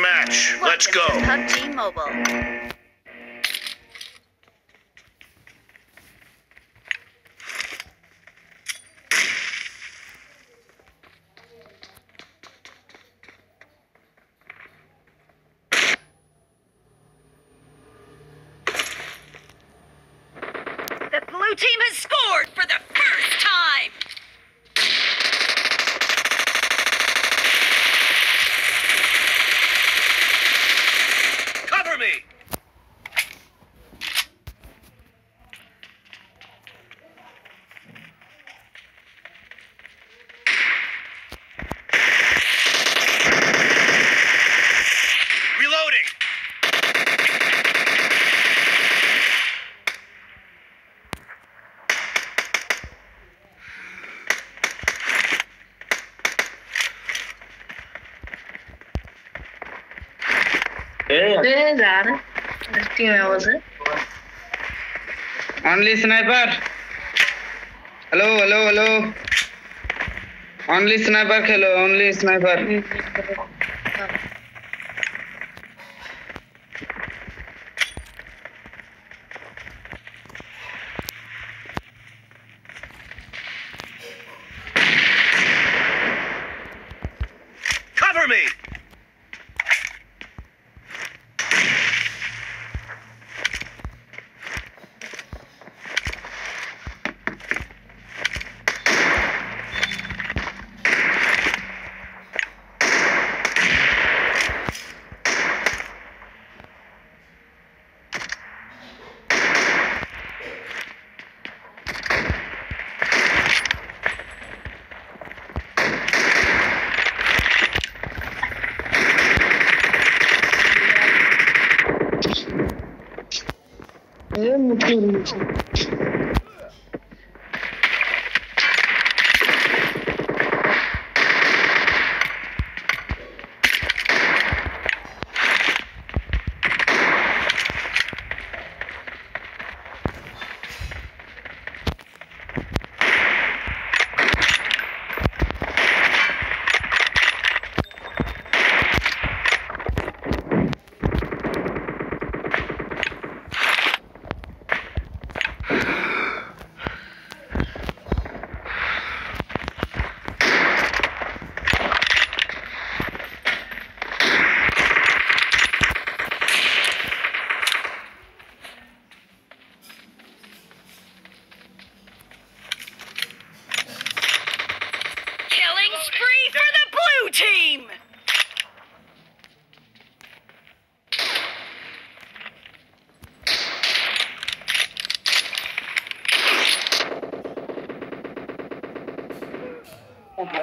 Match. Let's go. Welcome PUBG Mobile. The blue team has scored for the यार देखती मैं उसे only sniper hello hello hello only sniper खेलो only sniper Evet, mutluyum. 我不要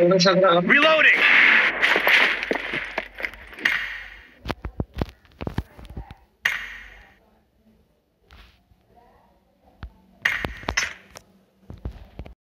Reloading.